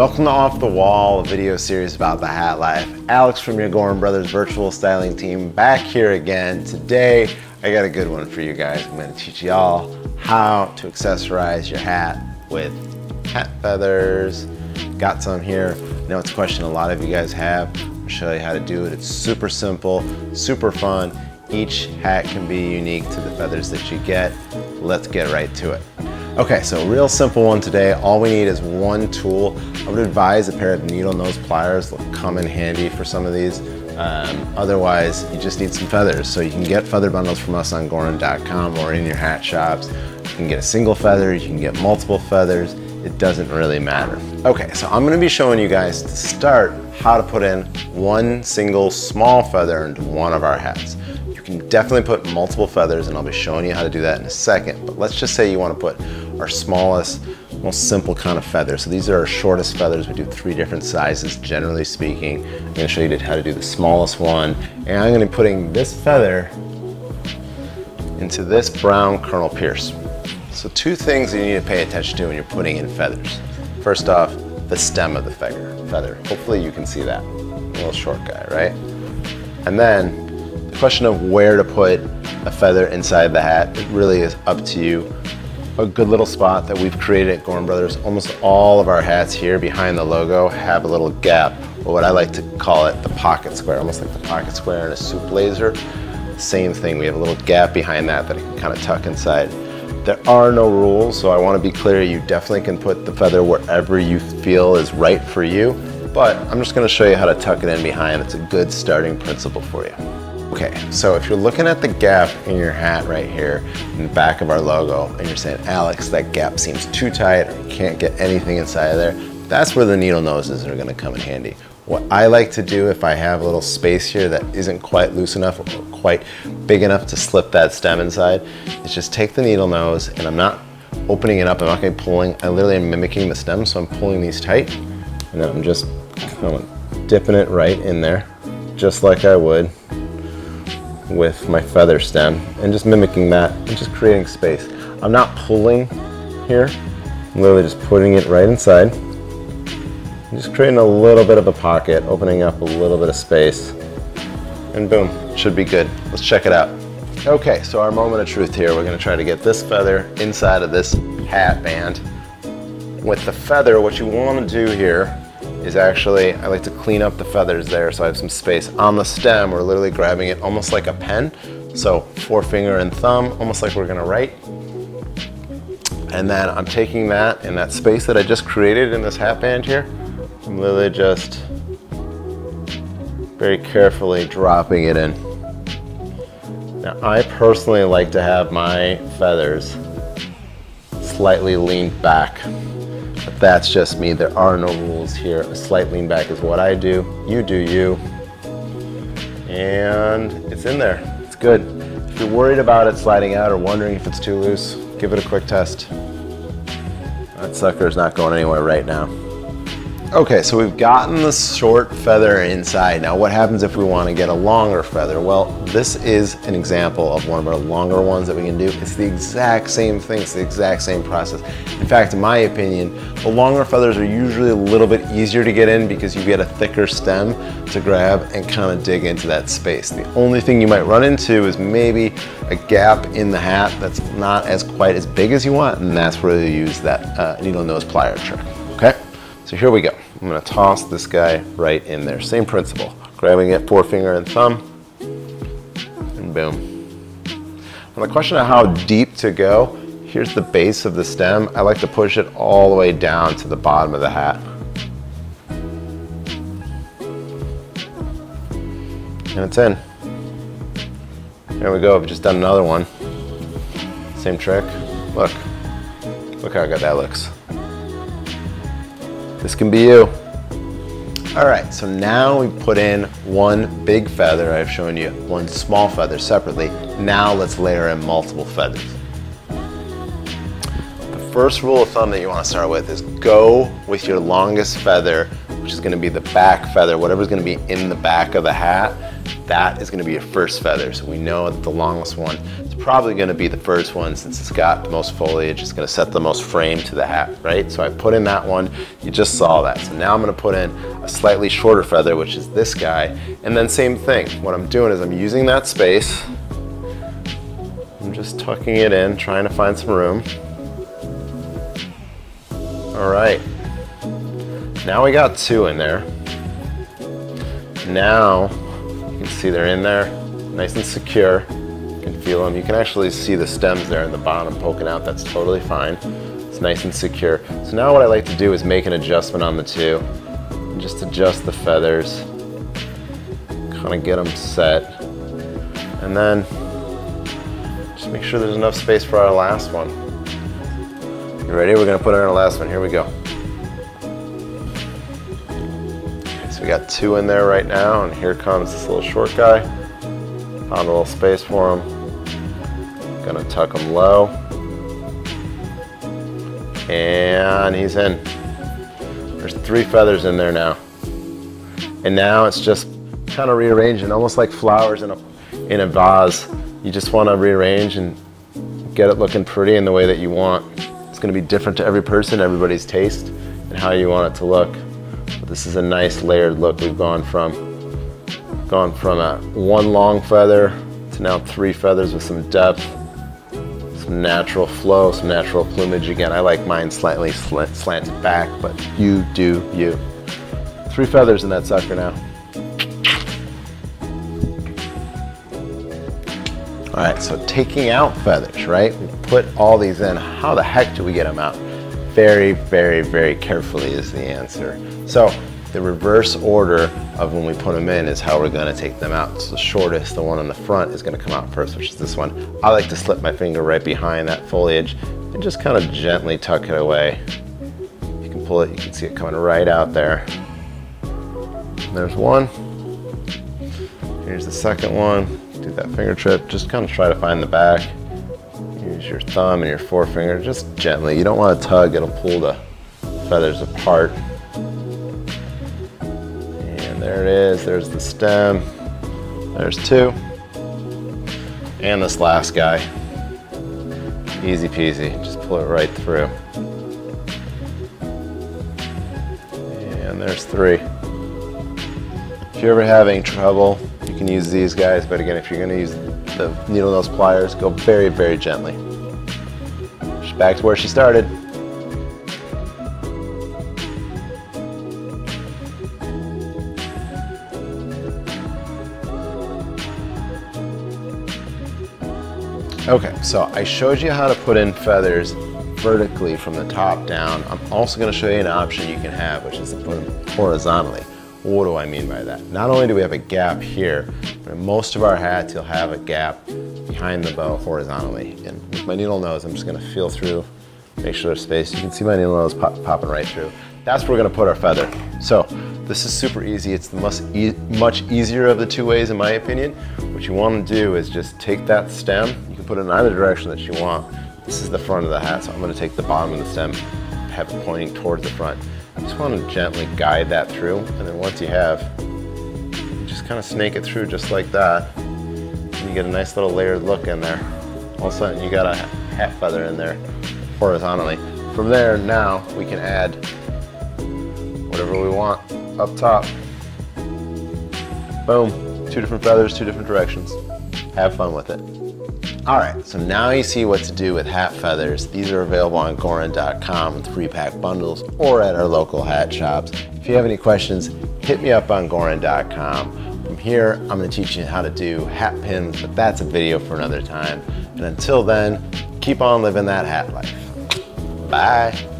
Welcome to Off the Wall, a video series about the hat life. Alex from your Goorin Brothers virtual styling team back here again. Today, I got a good one for you guys. I'm gonna teach y'all how to accessorize your hat with hat feathers. Got some here. I know it's a question a lot of you guys have. I'll show you how to do it. It's super simple, super fun. Each hat can be unique to the feathers that you get. Let's get right to it. Okay, so real simple one today. All we need is one tool. I would advise a pair of needle nose pliers. They'll come in handy for some of these. Um, otherwise, you just need some feathers. So you can get feather bundles from us on Goorin.com or in your hat shops. You can get a single feather, you can get multiple feathers. It doesn't really matter. Okay, so I'm gonna be showing you guys to start how to put in one single small feather into one of our hats. You can definitely put multiple feathers and I'll be showing you how to do that in a second. But let's just say you wanna put our smallest, most simple kind of feather. So these are our shortest feathers. We do three different sizes, generally speaking. I'm gonna show you how to do the smallest one. And I'm gonna be putting this feather into this brown Colonel Pierce. So two things you need to pay attention to when you're putting in feathers. First off, the stem of the feather. feather. Hopefully you can see that. Little short guy, right? And then the question of where to put a feather inside the hat, it really is up to you. A good little spot that we've created at Goorin Brothers, almost all of our hats here behind the logo have a little gap, or what I like to call it, the pocket square, almost like the pocket square in a soup blazer. Same thing, we have a little gap behind that that I can kind of tuck inside. There are no rules, so I want to be clear, you definitely can put the feather wherever you feel is right for you, but I'm just going to show you how to tuck it in behind. It's a good starting principle for you. Okay, so if you're looking at the gap in your hat right here in the back of our logo and you're saying, Alex, that gap seems too tight or you can't get anything inside of there, that's where the needle noses are gonna come in handy. What I like to do if I have a little space here that isn't quite loose enough or quite big enough to slip that stem inside is just take the needle nose and I'm not opening it up, I'm not gonna be pulling, I literally am mimicking the stem, so I'm pulling these tight and then I'm just kind of dipping it right in there, just like I would with my feather stem and just mimicking that and just creating space. I'm not pulling here, I'm literally just putting it right inside. just creating a little bit of a pocket, opening up a little bit of space, and boom, should be good. Let's check it out. Okay, so our moment of truth here, we're gonna try to get this feather inside of this hat band. With the feather, what you wanna do here is actually, I like to clean up the feathers there so I have some space. On the stem, we're literally grabbing it almost like a pen. So forefinger and thumb, almost like we're gonna write. And then I'm taking that in that space that I just created in this hat band here. I'm literally just very carefully dropping it in. Now I personally like to have my feathers slightly leaned back but that's just me. There are no rules here. A slight lean back is what I do. You do you. And it's in there. It's good. If you're worried about it sliding out or wondering if it's too loose, give it a quick test. That sucker is not going anywhere right now. Okay, so we've gotten the short feather inside. Now what happens if we want to get a longer feather? Well, this is an example of one of our longer ones that we can do. It's the exact same thing, it's the exact same process. In fact, in my opinion, the longer feathers are usually a little bit easier to get in because you get a thicker stem to grab and kind of dig into that space. The only thing you might run into is maybe a gap in the hat that's not as quite as big as you want, and that's where you use that uh, needle nose plier trick, okay? So here we go. I'm gonna toss this guy right in there. Same principle. Grabbing it forefinger and thumb, and boom. Now the question of how deep to go, here's the base of the stem. I like to push it all the way down to the bottom of the hat. And it's in. There we go, I've just done another one. Same trick. Look, look how good that looks. This can be you. All right, so now we put in one big feather. I've shown you one small feather separately. Now let's layer in multiple feathers. The first rule of thumb that you wanna start with is go with your longest feather, which is gonna be the back feather, whatever's gonna be in the back of the hat. That is gonna be your first feather. So we know that the longest one is probably gonna be the first one since it's got the most foliage, it's gonna set the most frame to the hat, right? So I put in that one, you just saw that. So now I'm gonna put in a slightly shorter feather, which is this guy, and then same thing. What I'm doing is I'm using that space, I'm just tucking it in, trying to find some room. All right, now we got two in there. Now see they're in there, nice and secure. You can feel them. You can actually see the stems there in the bottom poking out. That's totally fine. It's nice and secure. So now what I like to do is make an adjustment on the two. Just adjust the feathers. Kind of get them set. And then just make sure there's enough space for our last one. You ready? We're gonna put in our last one. Here we go. We got two in there right now, and here comes this little short guy. Found a little space for him. Gonna tuck him low. And he's in. There's three feathers in there now. And now it's just kind of rearranging, almost like flowers in a, in a vase. You just want to rearrange and get it looking pretty in the way that you want. It's going to be different to every person, everybody's taste, and how you want it to look. This is a nice layered look. We've gone from gone from a one long feather to now three feathers with some depth, some natural flow, some natural plumage. Again, I like mine slightly slanted back, but you do you. Three feathers in that sucker now. All right, so taking out feathers, right? We put all these in. How the heck do we get them out? Very, very, very carefully is the answer. So the reverse order of when we put them in is how we're gonna take them out. So the shortest, the one on the front is gonna come out first, which is this one. I like to slip my finger right behind that foliage and just kind of gently tuck it away. You can pull it, you can see it coming right out there. There's one. Here's the second one. Do that finger trip, just kind of try to find the back. Use your thumb and your forefinger, just gently. You don't want to tug, it'll pull the feathers apart. And there it is, there's the stem. There's two. And this last guy. Easy peasy, just pull it right through. And there's three. If you're ever having trouble, you can use these guys, but again, if you're gonna use needle nose pliers, go very, very gently. She's back to where she started. Okay, so I showed you how to put in feathers vertically from the top down. I'm also gonna show you an option you can have, which is to put them horizontally. What do I mean by that? Not only do we have a gap here, but in most of our hats, you'll have a gap behind the bow horizontally. And with my needle nose, I'm just gonna feel through, make sure there's space. You can see my needle nose pop, popping right through. That's where we're gonna put our feather. So this is super easy. It's the e much easier of the two ways in my opinion. What you wanna do is just take that stem, you can put it in either direction that you want. This is the front of the hat, so I'm gonna take the bottom of the stem, have it pointing towards the front. Just wanna gently guide that through, and then once you have, you just kind of snake it through just like that. And you get a nice little layered look in there. All of a sudden, you got a hat feather in there horizontally. From there, now we can add whatever we want up top. Boom, two different feathers, two different directions. Have fun with it. All right, so now you see what to do with hat feathers. These are available on Goorin.com with three pack bundles or at our local hat shops. If you have any questions, hit me up on Goorin.com. From here, I'm gonna teach you how to do hat pins, but that's a video for another time. And until then, keep on living that hat life. Bye.